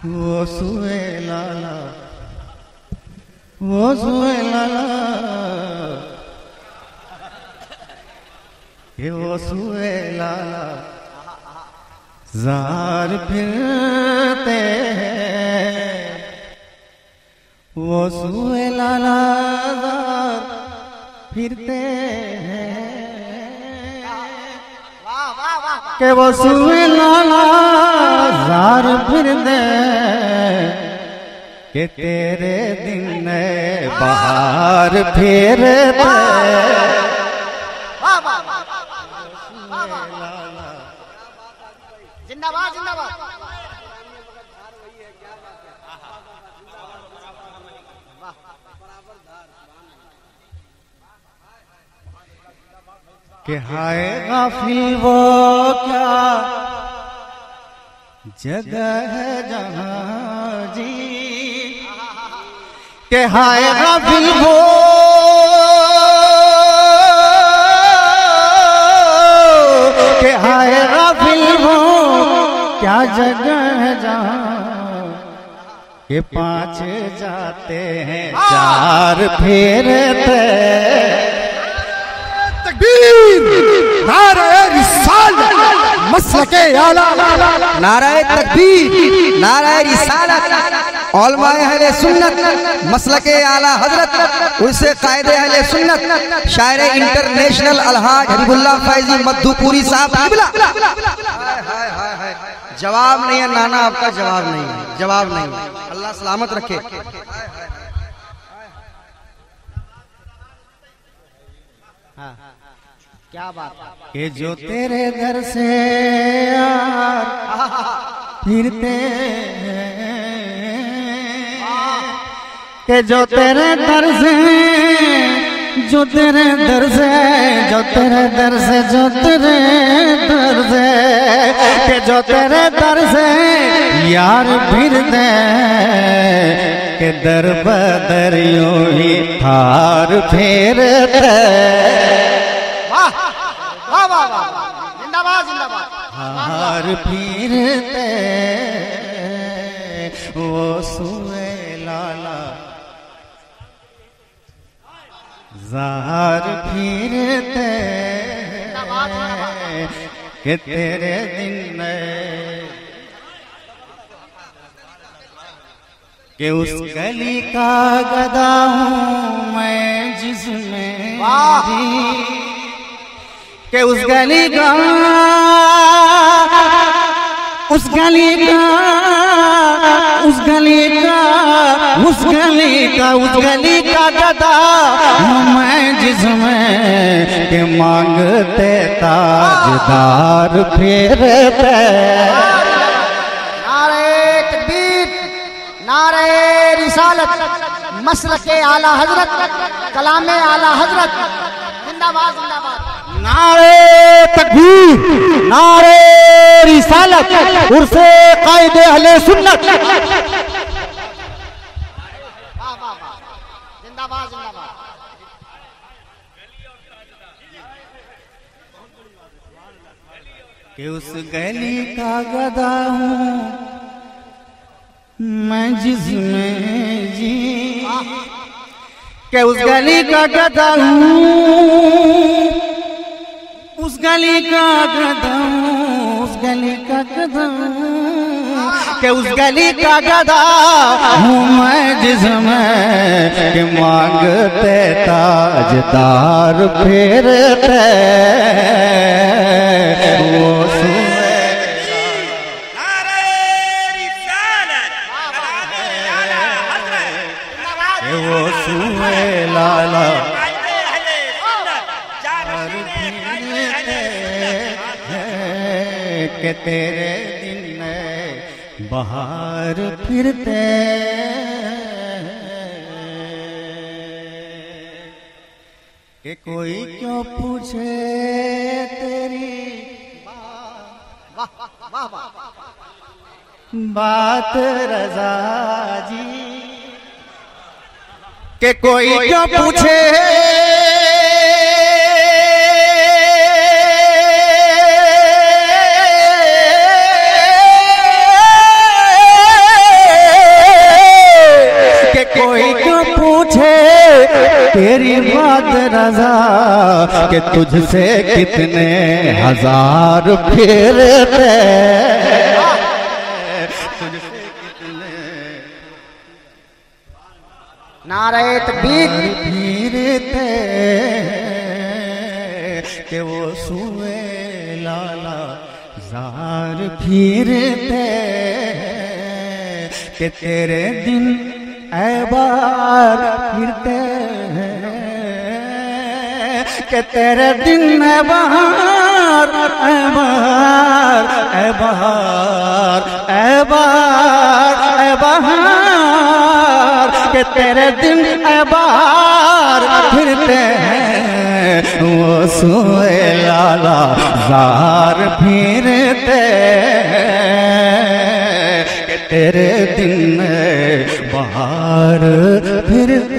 वो सुए लाला, वो सुए लाला। ये वो सुए लाला, जार फिरते हैं। वो सुए लाला, जार फिरते हैं। के वो सुई लाला जार फिर दे। के तेरे दिन बाहर फिर दे जिंदाबाद जिंदाबाद कि हाय गाफिल वो क्या? जगह है जहाँ जी। कि हाय गाफिल वो। कि हाय गाफिल वो। क्या जगह है जहाँ? के पाँच जाते हैं चार फेरते मसलके आला नाराय तकबीर रिसालत। अहले सुन्नत, मसलके आला हज़रत। उनसे कायदे अहले सुन्नत। शायर इंटरनेशनल अलहाज फैजी, मधुपुरी साहब जवाब नहीं है, नाना आपका जवाब नहीं है, जवाब नहीं है। अल्लाह सलामत रखे। क्या बात कि जो तेरे घर से फिरते कि जो तेरे दर से, जो तेरे दर से, जो तेरे दर से, जो तेरे दर से, कि जो तेरे दर से यार फिरते के दर बदर यूँ ही थार फेरते वाह वाह वाह जिंदाबाद जिंदाबाद। हार फिरते वो सुए लाला। जार फिरते कि तेरे दिन में कि उस गली का गदा हूँ मैं जिसमें वाह। के उस गली का उस गली का उस गली का उस गली का उस गली का गदा मैं जिसमें के मांगते ताजदार फेरते। नारे तकबीर नारे रिसालत मसल के आला हज़रत कलाम आला हज़रत जिंदाबाद जिंदाबाद। नारे तकबीर नारे रिसालत उर्से कायदे अहले सुन्नत। कि उस गली का गदा हूँ मैं जिसमें जी। के उस गली का गदा हूँ उस गली का गदा हूँ उस गली का गदा। के उस गली का गदा हूँ मैं जिसमें कि मांगते ताजदार फेरते। वो वो लाला कि तेरे दिन बाहर फिरते। कि कोई क्यों पूछे तेरी बात रजा जी? के कोई क्यों पूछे कि तुझसे कितने हज़ार फिरते नारे तकबीर फिरते कि वो सुए लाला जार फिरते कि तेरे दिन ऐबार फिरते कि तेरे दिन ऐबार ऐबार ऐबार ऐबार ऐबार के तेरे दिन ऐबार फिरते हैं वो सोए लाला, जार फिरते तेरे दिन बाहर फिरते